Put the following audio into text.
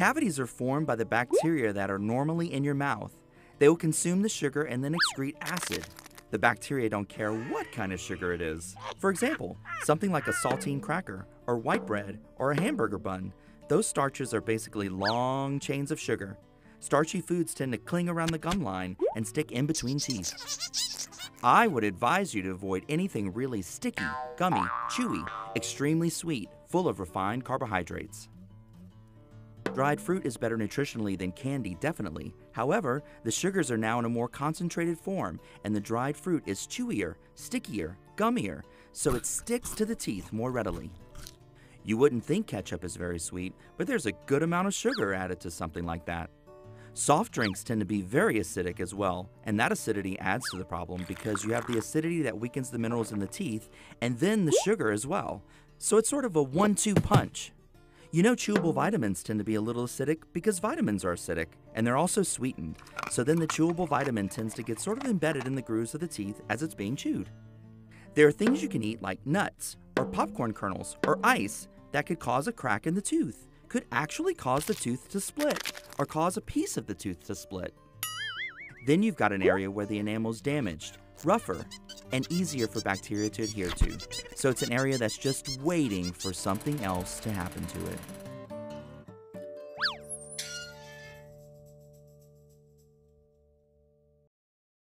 Cavities are formed by the bacteria that are normally in your mouth. They will consume the sugar and then excrete acid. The bacteria don't care what kind of sugar it is. For example, something like a saltine cracker, or white bread, or a hamburger bun. Those starches are basically long chains of sugar. Starchy foods tend to cling around the gum line and stick in between teeth. I would advise you to avoid anything really sticky, gummy, chewy, extremely sweet, full of refined carbohydrates. Dried fruit is better nutritionally than candy, definitely. However, the sugars are now in a more concentrated form, and the dried fruit is chewier, stickier, gummier, so it sticks to the teeth more readily. You wouldn't think ketchup is very sweet, but there's a good amount of sugar added to something like that. Soft drinks tend to be very acidic as well, and that acidity adds to the problem because you have the acidity that weakens the minerals in the teeth and then the sugar as well. So it's sort of a one two punch. You know, chewable vitamins tend to be a little acidic because vitamins are acidic and they're also sweetened. So then the chewable vitamin tends to get sort of embedded in the grooves of the teeth as it's being chewed. There are things you can eat like nuts or popcorn kernels or ice that could cause a crack in the tooth, could actually cause the tooth to split or cause a piece of the tooth to split. Then you've got an area where the enamel's damaged, rougher, and easier for bacteria to adhere to. So it's an area that's just waiting for something else to happen to it.